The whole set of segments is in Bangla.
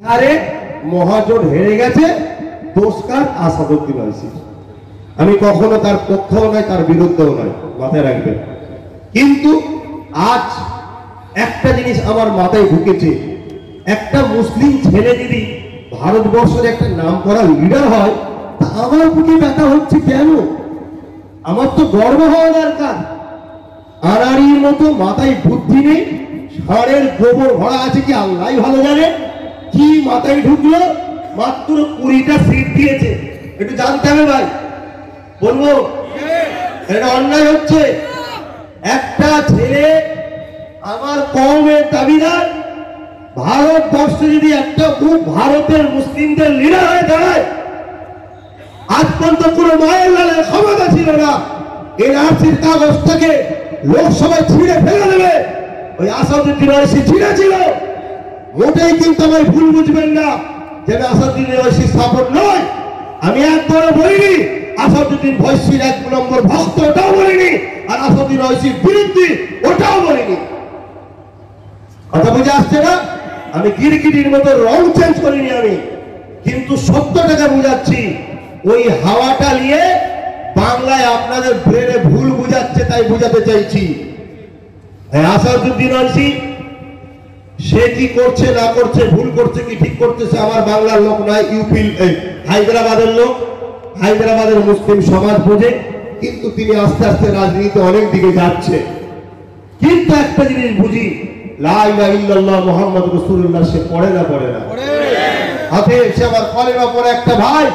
বিহারে মহাজোট হেরে গেছে দোষকার আসাদুদ্দিন আইসি আমি কখনো তার পক্ষেও নয়, তার বিরুদ্ধেও নয়, মাথায় রাখবেন। কিন্তু আজ একটা জিনিস আমার মাথায় ঢুকেছে, একটা মুসলিম ছেলে যদি ভারতবর্ষের একটা নাম করা লিডার হয়, তা আমার বুকে ব্যথা হচ্ছে কেন? আমার তো গর্ব হওয়া দরকার। আনারির মতো মাথায় বুদ্ধি নেই, ষাঁড়ের গোবর ভরা আছে কি আল্লাহ ভালো জানে? কি মাথায় ঢুকলো? মাত্র কুড়িটা সিট দিয়েছে। একটু জানতে হবে ভাই। বলব? এটা অন্যায় হচ্ছে। একটা ছেলে আমার কমের দাবিদার, ভারতবর্ষে যদি একটা খুব ভারতের মুসলিমদের লিডার হয়ে দাঁড়ায় আজ পর্যন্ত কোন মায়ের লালের ক্ষমতা ছিল না। এই আর্থিক কাগজটাকে লোকসভায় ছিঁড়ে ফেলে দেবে। ওই আসাদুদ্দিন ওয়াইসি ছিঁড়ে ছিল মোটেই কিন্তু আমায় ভুল বুঝবেন না যে আমি আসাদুদ্দিন ওয়াইসি সাপোর্ট নয় আমি একবারও বলিনি, আসাদুদ্দিন ভৈসির এক নম্বর ভক্ত ওটাও বলিনি, আর আসাদুদ্দিন ওয়াইসির বিরুদ্ধে ওটাও বলিনি। কথা বুঝে আসছে না? আমি গিরগিটির মতো রং চেঞ্জ করিনি আমি, কিন্তু সত্যটাকে বুঝাচ্ছি। ওই হাওয়াটা নিয়ে বাংলায় আপনাদের ব্রেনে ভুল বুঝাচ্ছে, তাই বুঝাতে চাইছি। আসাদুদ্দিন আনসি সে কি করছে না করছে ভুল করছে কি ঠিক করতেছে আমার বাংলার লোক নয় ইউপি হায়দ্রাবাদের লোক হায়দ্রাবাদের মুসলিম সমাজ বোঝে কিন্তু তিনি আস্তে আস্তে রাজনীতিতে অনেক দিকে যাচ্ছে। কিন্তু একটা জিনিস বুঝি মুহাম্মদ রাসূলুল্লাহ সে পড়ে না পড়ে না? হাতে সে আবার কলেমা পড়ে একটা ভাই।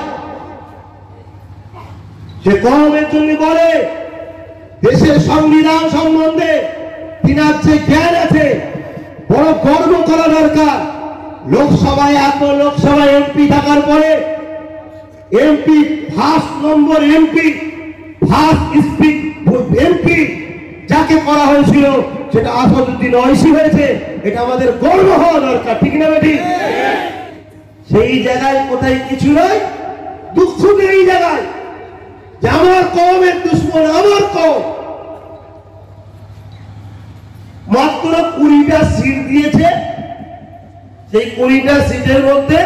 সে কমের জন্য বলে দেশের সংবিধান সম্বন্ধে তিনার যে জ্ঞান আছে বড় গর্ব করা দরকার। লোকসভায়, এত লোকসভায় এমপি থাকার পরে MP first number MP first speak MP যাকে করা হয়েছিল, সেটা আসাদুদ্দিন ঐশী হয়েছে। এটা আমাদের গর্ব হওয়া দরকার, ঠিক না বেটি? সেই জায়গায় কোথায় কিছু নয় দুঃখ নেই এই জায়গায়। যে আমার কমের দুশ্মন আমার কম। মাত্র কুড়িটা সিট দিয়েছে। সেই কুড়িটা সিটের মধ্যে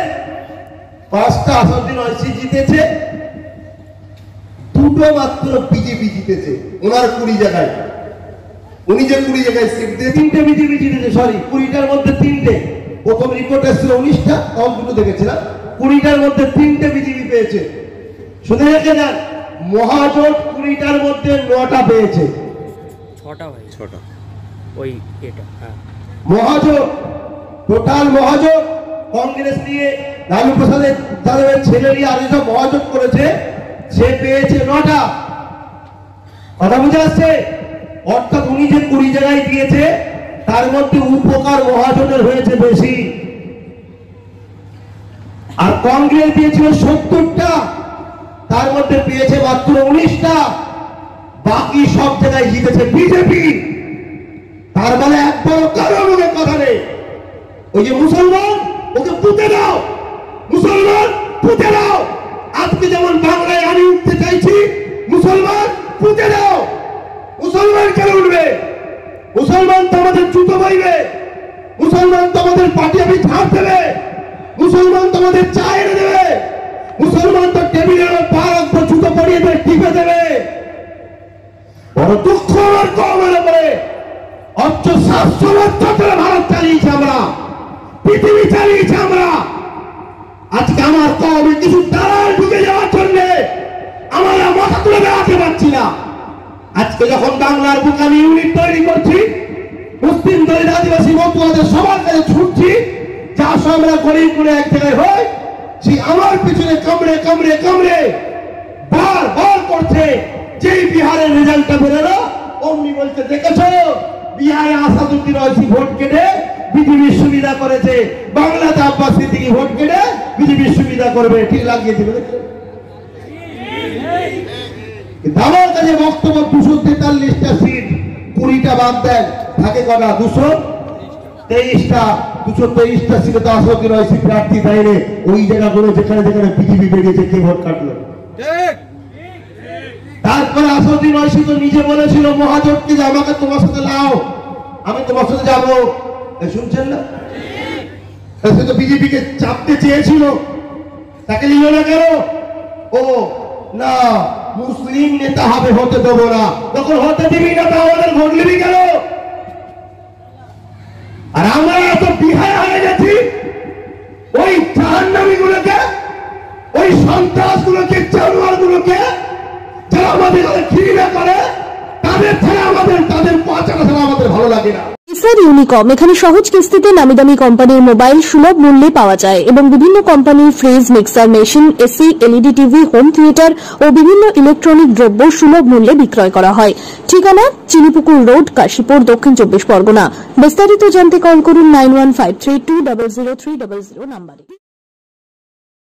পাঁচটা আসাদুদ্দিন ঐশী জিতেছে। দুটো মাত্র বিজেপি জিতেছে ওনার কুড়ি জায়গায়। উনি যে কুড়ি জায়গায় সিট দিয়ে তিনটে বিজেপি জিতেছে সরি কুড়িটার মধ্যে তিনটে। প্রথম রিপোর্ট এসেছিল উনিশটা কম দুটো দেখেছিলাম। কুড়িটার মধ্যে তিনটে বিজেপি পেয়েছে। শুনে রেখে যান মহাজোট কুড়িটার মধ্যে নটা পেয়েছে। ছটা ভাই। ছোট। ওই এটা হ্যাঁ। মহাজোট টোটাল মহাজোট কংগ্রেস নিয়ে লালু প্রসাদের যাদবের ছেলে নিয়ে আর মহাজোট করেছে, সে পেয়েছে নটা। কথা বুঝে আসছে? অর্থাৎ উনি যে কুড়ি জায়গায় দিয়েছে, তার মধ্যে উপকার মহাজনের হয়েছে বেশি। আর কংগ্রেস দিয়েছিল সত্তরটা, তার মধ্যে পেয়েছে মাত্র উনিশটা। বাকি সব জায়গায় জিতেছে বিজেপি। তার মানে একবারও কারও মনে কথা নেই। ওই যে মুসলমান, ওকে পুঁতে দাও। মুসলমান, পুঁতে দাও। আজকে যেমন বাংলায় আমি উঠতে চাইছি, মুসলমান, পুঁতে দাও। মুসলমান কেন উঠবে? মুসলমান তো আমাদের জুতো বাইবে মুসলমান তো আমাদের পার্টি আমি ঝাড় দেবে। মুসলমান তো আমাদের চা এনে দেবে। মুসলমান তো টেবিলের পা জুতো পরিয়ে দেবে টিপে দেবে। বড় দুঃখ আমার কমের উপরে অথচ সাতশো বছর ধরে ভারত চালিয়েছি আমরা। পৃথিবী চালিয়েছি আমরা। আজকে আমার কমে কিছু দালাল ঢুকে যাওয়ার জন্য আমরা মাথা তুলে বেড়াতে পারছি না। আজকে যখন বাংলার বুকানি ইউনিট তৈরি করছি, মুসলিম দলিত আদিবাসী মতুয়াদের সবার কাছে ছুটছি, যা আমরা গরিব করে এক জায়গায় হয়, সেই আমার পিছনে কামড়ে কামড়ে কামড়ে বার বার করছে, যেই বিহারের রেজাল্টটা বেরোলো, অমনি বলছে, দেখেছ? ভোট কেটে সুবিধা করেছে। ভোট কেটে সুবিধা করবে, ঠিক দুশো তেতাল্লিশটা সিট, কুড়িটা বাদ দুশো তেইশটা দুশো তেইশটা সিটে প্রার্থী দেয়নি ওই জায়গাগুলো যেখানে যেখানে বিজেপি বেরিয়েছে, কে ভোট কাটলো? তো নিজে বলেছিল মহাজোটকে যে আমাকে তোমার সাথে আমি তোমার সাথে শুনছেন না? সে তো বিজেপিকে চাপতে চেয়েছিল। তাকে নিল না কেন? ও, না, মুসলিম নেতা হবে, হতে দেবো না। তখন হতে দিবি না তা আমাদের ভোট নিবি কেন? আর আমরা এসআর ইউনিকম এখানে সহজ কিস্তিতে নামি দামি কোম্পানির মোবাইল সুলভ মূল্যে পাওয়া যায় এবং বিভিন্ন কোম্পানির fridge, mixer machine, AC, LED TV, home theatre ও বিভিন্ন ইলেকট্রনিক দ্রব্য সুলভ মূল্যে বিক্রয় করা হয়। ঠিকানা, চিনিপুকুর রোড, কাশীপুর, দক্ষিণ চব্বিশ পরগনা। বিস্তারিত জানতে কল করুন nine one five three two zero three zero নাম্বারে